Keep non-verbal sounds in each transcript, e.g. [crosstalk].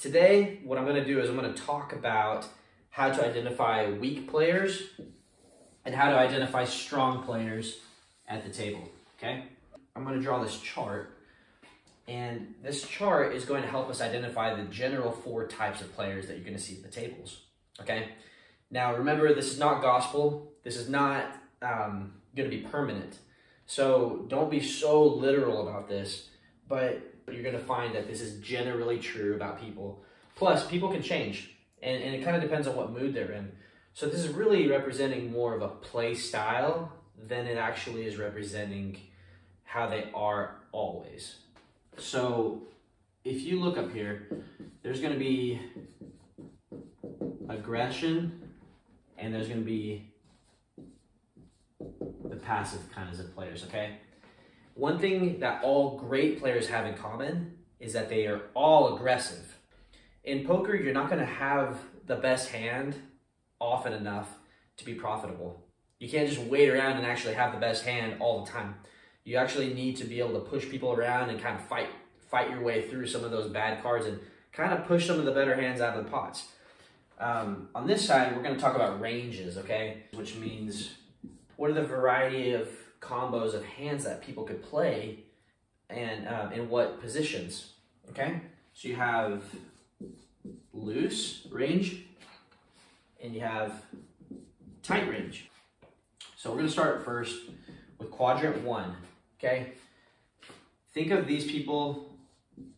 Today, what I'm gonna do is I'm gonna talk about how to identify weak players and how to identify strong players at the table, okay? I'm gonna draw this chart and this chart is going to help us identify the general four types of players that you're gonna see at the tables, okay? Now remember, this is not gospel. This is not um, gonna be permanent. So don't be so literal about this, but you're gonna find that this is generally true about people. Plus, people can change, and, and it kind of depends on what mood they're in. So this is really representing more of a play style than it actually is representing how they are always. So if you look up here, there's gonna be aggression, and there's gonna be the passive kinds of players, okay? One thing that all great players have in common is that they are all aggressive. In poker, you're not going to have the best hand often enough to be profitable. You can't just wait around and actually have the best hand all the time. You actually need to be able to push people around and kind of fight fight your way through some of those bad cards and kind of push some of the better hands out of the pots. Um, on this side, we're going to talk about ranges, okay? Which means what are the variety of combos of hands that people could play and um, in what positions, okay? So you have loose range and you have tight range. So we're gonna start first with quadrant one, okay? Think of these people,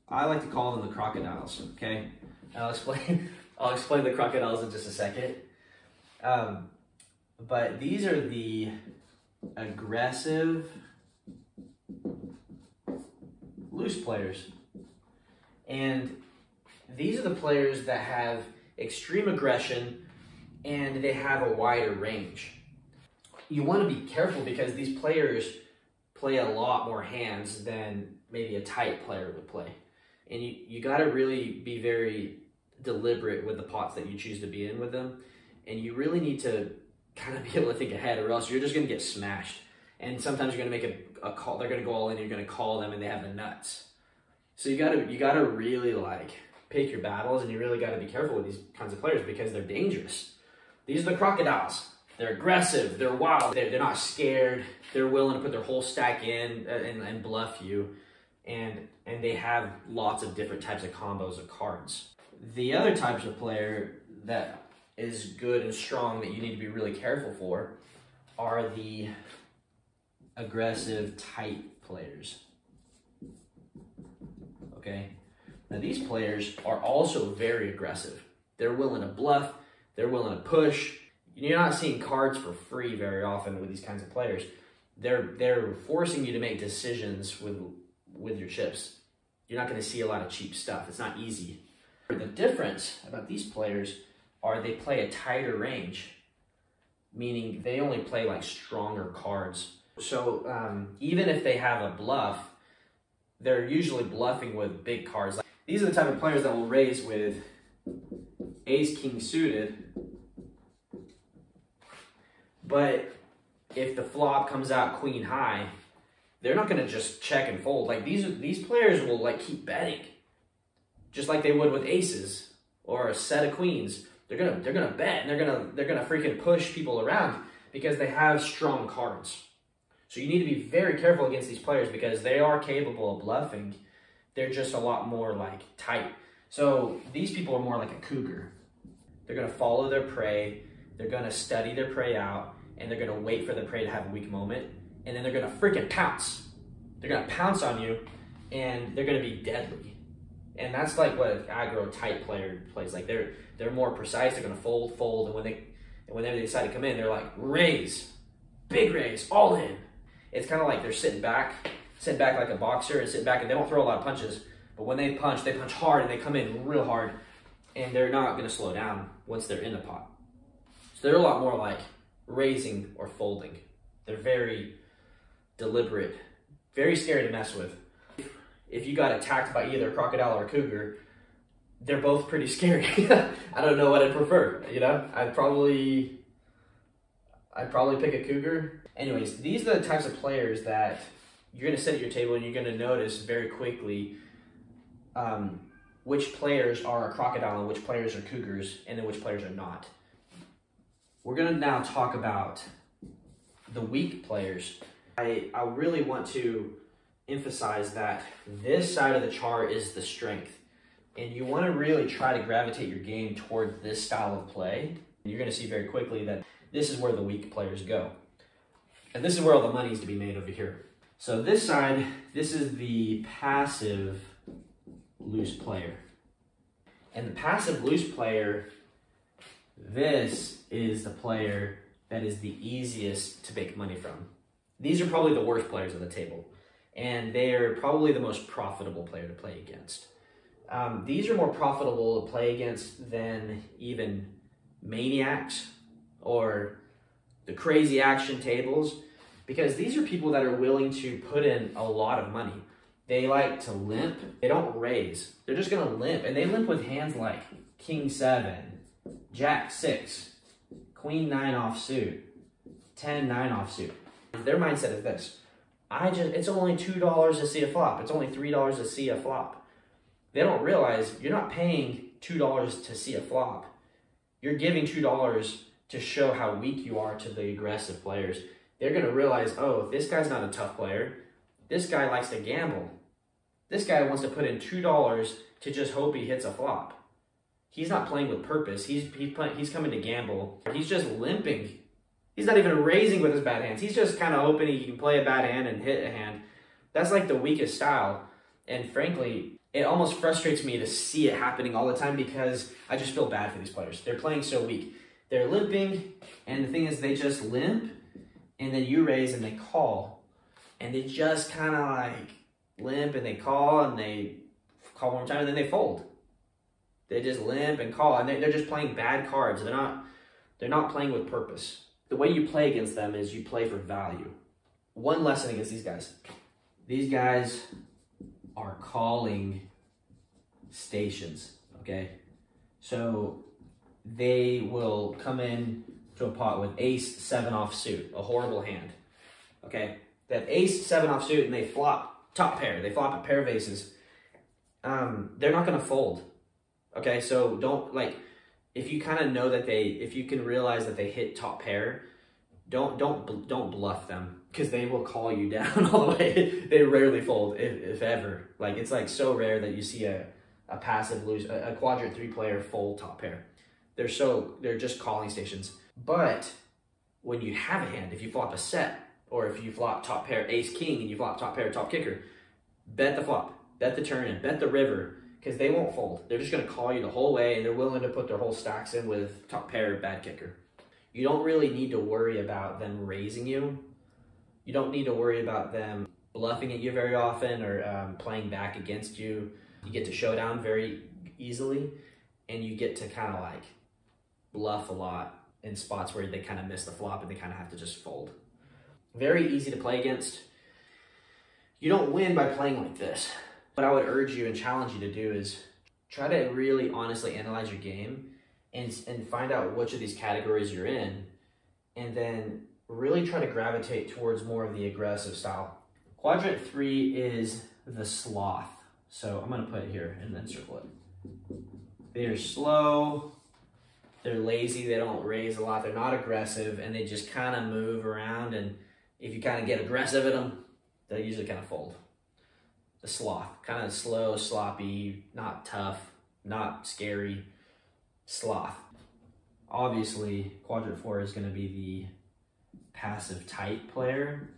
I like to call them the crocodiles, okay? I'll explain, [laughs] I'll explain the crocodiles in just a second. Um, but these are the aggressive loose players. And these are the players that have extreme aggression and they have a wider range. You want to be careful because these players play a lot more hands than maybe a tight player would play. And you, you got to really be very deliberate with the pots that you choose to be in with them. And you really need to kind of be able to think ahead or else you're just going to get smashed. And sometimes you're going to make a, a call. They're going to go all in. You're to call them and they have the nuts. So you got to, you got to really like pick your battles and you really got to be careful with these kinds of players because they're dangerous. These are the crocodiles. They're aggressive. They're wild. They're, they're not scared. They're willing to put their whole stack in uh, and, and bluff you. And, and they have lots of different types of combos of cards. The other types of player that is good and strong that you need to be really careful for are the aggressive tight players. Okay? Now these players are also very aggressive. They're willing to bluff, they're willing to push. You're not seeing cards for free very often with these kinds of players. They're they're forcing you to make decisions with with your chips. You're not going to see a lot of cheap stuff. It's not easy. The difference about these players are they play a tighter range, meaning they only play like stronger cards. So um, even if they have a bluff, they're usually bluffing with big cards. Like, These are the type of players that will raise with ace king suited. But if the flop comes out queen high, they're not to just check and fold. Like these these players will like keep betting. Just like they would with aces or a set of queens. They're to they're to bet and they're to they're to freaking push people around because they have strong cards. So you need to be very careful against these players because they are capable of bluffing. They're just a lot more like tight. So these people are more like a cougar. They're to follow their prey. They're to study their prey out and they're to wait for the prey to have a weak moment and then they're to freaking pounce. They're to pounce on you and they're to be deadly. And that's like what an aggro tight player plays. Like they're they're more precise. They're to fold, fold, and when they and whenever they decide to come in, they're like raise, big raise, all in. It's kind of like they're sitting back, sitting back like a boxer and sitting back, and they don't throw a lot of punches. But when they punch, they punch hard and they come in real hard, and they're not to slow down once they're in the pot. So they're a lot more like raising or folding. They're very deliberate, very scary to mess with. If you got attacked by either a crocodile or a cougar, they're both pretty scary. [laughs] I don't know what I'd prefer. You know, I'd probably, I'd probably pick a cougar. Anyways, these are the types of players that you're gonna sit at your table and you're gonna notice very quickly um, which players are a crocodile and which players are cougars and then which players are not. We're gonna now talk about the weak players. I, I really want to emphasize that this side of the chart is the strength. And you want to really try to gravitate your game toward this style of play. You're going to see very quickly that this is where the weak players go. And this is where all the money is to be made over here. So this side, this is the passive loose player. And the passive loose player, this is the player that is the easiest to make money from. These are probably the worst players on the table, and they're probably the most profitable player to play against. Um, these are more profitable to play against than even maniacs or the crazy action tables because these are people that are willing to put in a lot of money. They like to limp. They don't raise. They're just going to limp. And they limp with hands like King 7, Jack 6, Queen 9 off suit, 10 9 off suit. Their mindset is this. I just it's only $2 to see a flop. It's only $3 to see a flop. They don't realize you're not paying $2 to see a flop. You're giving $2 to show how weak you are to the aggressive players. They're going to realize, "Oh, this guy's not a tough player. This guy likes to gamble. This guy wants to put in $2 to just hope he hits a flop." He's not playing with purpose. He's play, he's coming to gamble. He's just limping. He's not even raising with his bad hands. He's just kind of hoping he can play a bad hand and hit a hand. That's like the weakest style. And frankly, it almost frustrates me to see it happening all the time because I just feel bad for these players. They're playing so weak. They're limping, and the thing is, they just limp, and then you raise and they call, and they just kind of like limp and they call and they call one more time and then they fold. They just limp and call, and they're just playing bad cards. They're not. They're not playing with purpose. The way you play against them is you play for value. One lesson against these guys. These guys are calling stations, okay? So they will come in to a pot with ace seven off suit, a horrible hand. Okay, that ace seven off suit, and they flop top pair. They flop a pair of aces. Um, they're not to fold. Okay, so don't like if you kind of know that they, if you can realize that they hit top pair, don't don't don't bluff them because they will call you [laughs] down all the way. they rarely fold, if, if ever. Like it's like so rare that you see a a passive lose a, a quadrant three player fold top pair. They're so they're just calling stations. But when you have a hand, if you flop a set, or if you flop top pair ace king and you flop top pair top kicker, bet the flop, bet the turn, and bet the river because they won't fold. They're just going to call you the whole way, and they're willing to put their whole stacks in with top pair bad kicker. You don't really need to worry about them raising you. You don't need to worry about them bluffing at you very often or um, playing back against you. You get to showdown very easily, and you get to kind of like bluff a lot in spots where they kind of miss the flop and they kind of have to just fold. Very easy to play against. You don't win by playing like this. What I would urge you and challenge you to do is try to really honestly analyze your game and, and find out which of these categories you're in and then really try to gravitate towards more of the aggressive style. Quadrant three is the sloth. So I'm gonna put it here and then circle it. They're slow, they're lazy, they don't raise a lot, they're not aggressive, and they just kind of move around. And if you kind of get aggressive at them, they'll usually kind of fold. The sloth, kind of slow, sloppy, not tough, not scary, sloth. Obviously, quadrant four is going to be the passive tight player.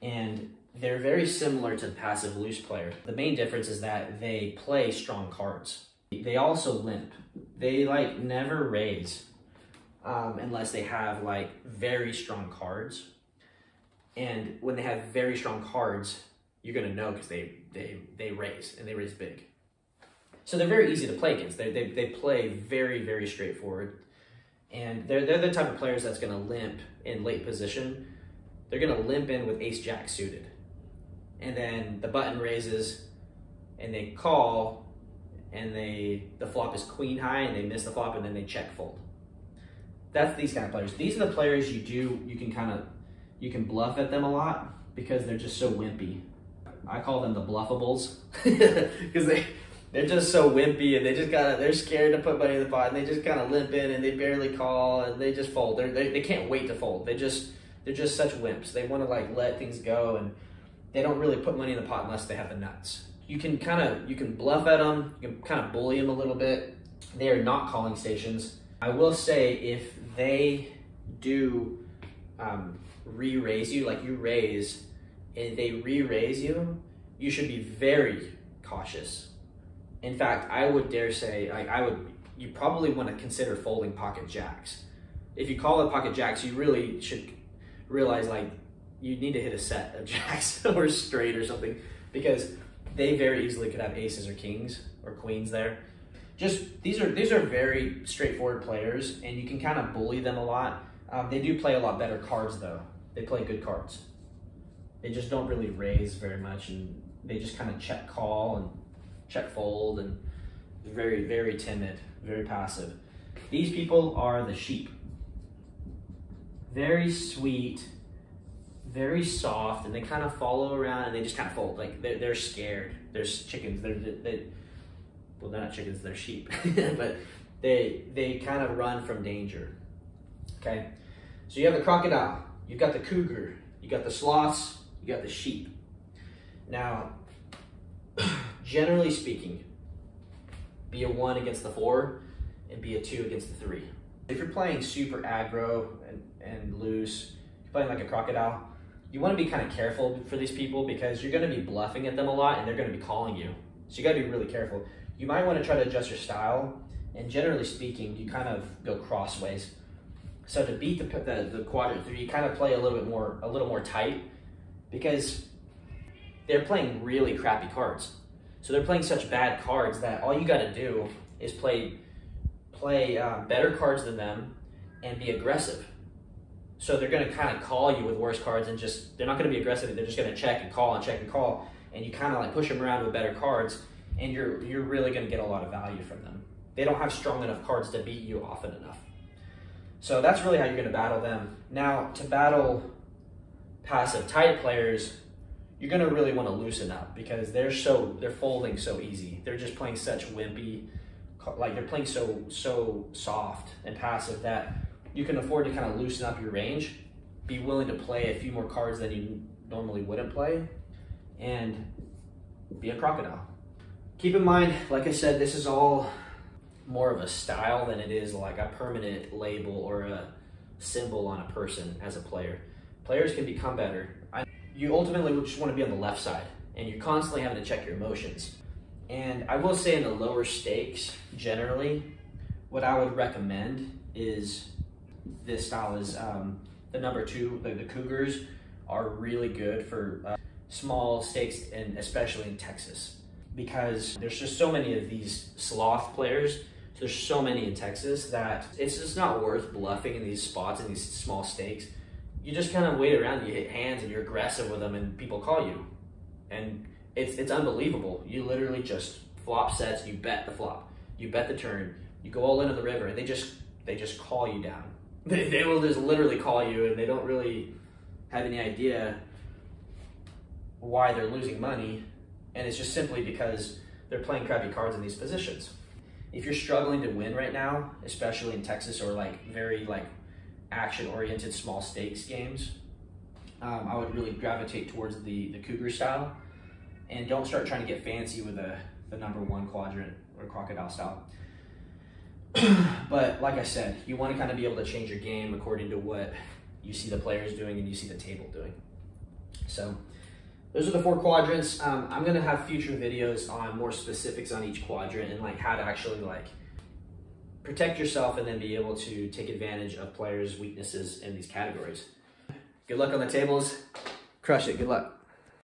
And they're very similar to the passive loose player. The main difference is that they play strong cards. They also limp. They like never raise um, unless they have like very strong cards. And when they have very strong cards, you're gonna know because they they they raise and they raise big. So they're very easy to play against. They they, they play very very straightforward, and they're they're the type of players that's gonna limp in late position. They're gonna limp in with ace jack suited and then the button raises and they call and they the flop is queen high and they miss the flop and then they check fold. That's these kind of players. These are the players you do you can kind of you can bluff at them a lot because they're just so wimpy. I call them the bluffables [laughs] because they they're just so wimpy and they just kind of they're scared to put money in the pot and they just kind of limp in and they barely call and they just fold. They're, they they can't wait to fold. They just they're just such wimps. They want to like let things go and they don't really put money in the pot unless they have the nuts. You can kind of you can bluff at them. You can kind of bully them a little bit. They are not calling stations. I will say if they do um, re-raise you, like you raise and they re-raise you, you should be very cautious. In fact, I would dare say, like I would, you probably want to consider folding pocket jacks. If you call it pocket jacks, you really should realize like you need to hit a set of [laughs] jacks or straight or something because they very easily could have aces or kings or queens there. Just these are these are very straightforward players, and you can kind of bully them a lot. Um, they do play a lot better cards though. They play good cards. They just don't really raise very much, and they just kind of check call and check fold, and very very timid, very passive. These people are the sheep. Very sweet, very soft, and they kind of follow around and they just kind of fold. Like they're, they're scared. There's chickens. They're, they, well, they're not chickens. They're sheep, [laughs] but they they kind of run from danger. Okay, so you have the crocodile. You've got the cougar. You got the sloths. You got the sheep. Now, [clears throat] generally speaking, be a one against the four and be a two against the three. If you're playing super aggro and, and loose, playing like a crocodile, you want to be kind of careful for these people because you're going to be bluffing at them a lot and they're going to be calling you. So you got to be really careful. You might want to try to adjust your style, and generally speaking, you kind of go crossways. So to beat the, the, the quadrant three, you kind of play a little bit more a little more tight because they're playing really crappy cards. So they're playing such bad cards that all you got to do is play play uh, better cards than them and be aggressive. So they're going to kind of call you with worse cards and just, they're not going to be aggressive. They're just going to check and call and check and call. And you kind of like push them around with better cards and you're, you're really going to get a lot of value from them. They don't have strong enough cards to beat you often enough. So that's really how you're going to battle them. Now, to battle passive tight players, you're going to really want to loosen up because they're so, they're folding so easy. They're just playing such wimpy, like they're playing so, so soft and passive that you can afford to kind of loosen up your range, be willing to play a few more cards than you normally wouldn't play, and be a crocodile. Keep in mind, like I said, this is all more of a style than it is like a permanent label or a symbol on a person as a player. Players can become better. You ultimately just want to be on the left side, and you're constantly having to check your emotions. And I will say in the lower stakes, generally, what I would recommend is this style is um, the number two, the, the, Cougars are really good for uh, small stakes and especially in Texas because there's just so many of these sloth players. There's so many in Texas that it's just not worth bluffing in these spots in these small stakes. You just kind of wait around, you hit hands and you're aggressive with them and people call you. And it's, it's unbelievable. You literally just flop sets, you bet the flop, you bet the turn, you go all in on the river and they just, they just call you down [laughs] they, they will just literally call you and they don't really have any idea why they're losing money. And it's just simply because they're playing crappy cards in these positions. If you're struggling to win right now, especially in Texas or like very like action oriented small stakes games, um, I would really gravitate towards the, the Cougar style. And don't start trying to get fancy with the, the number one quadrant or crocodile style. [clears throat] but like I said, you want to kind of be able to change your game according to what you see the players doing and you see the table doing. So those are the four quadrants. Um, I'm gonna have future videos on more specifics on each quadrant and like how to actually like protect yourself and then be able to take advantage of players' weaknesses in these categories. Good luck on the tables. Crush it. Good luck.